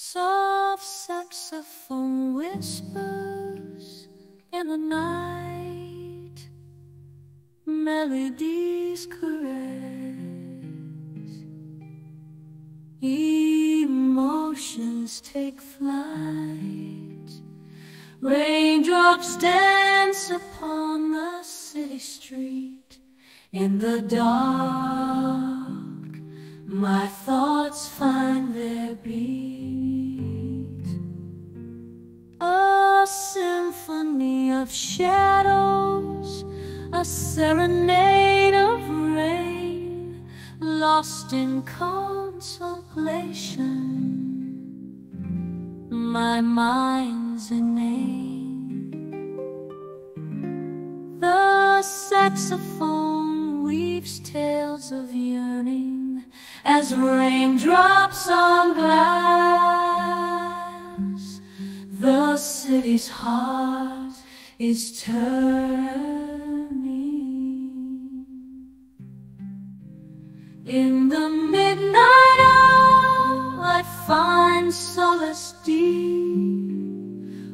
Soft saxophone whispers in the night, melodies caress, emotions take flight, raindrops dance upon the city street. In the dark. My thoughts find their beat of shadows A serenade of rain Lost in contemplation My mind's inane The saxophone weaves tales of yearning as raindrops on glass. The city's heart is turning. In the midnight hour, I find solace deep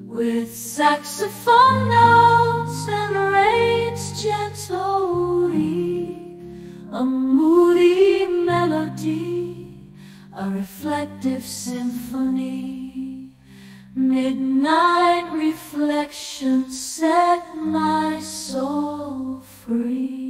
with saxophone notes and rain's gentle. A moody melody, a reflective symphony. Midnight reflection set my soul free.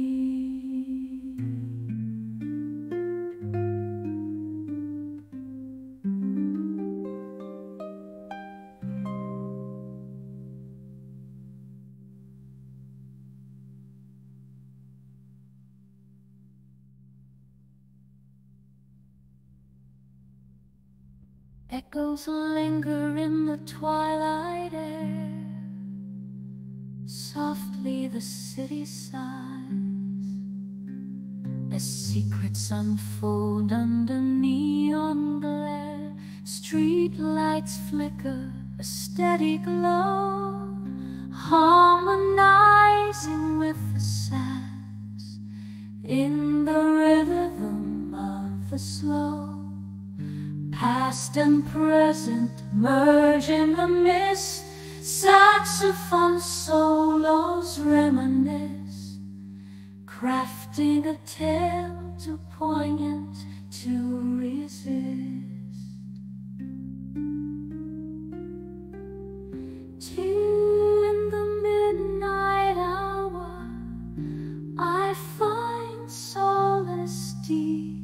Echoes linger in the twilight air Softly the city sighs. As secrets unfold under neon glare. Street lights flicker, a steady glow. Harmonizing with the sounds In the rhythm of the slow. Past and present merge in the mist Saxophone solos reminisce Crafting a tale too poignant to resist. Till in the midnight hour I find solace deep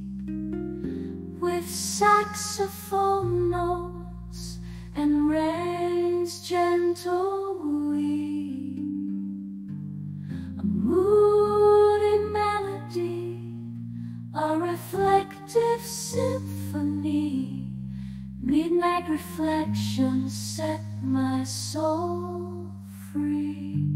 with saxophone A moody melody, a reflective symphony. Midnight reflections set my soul free.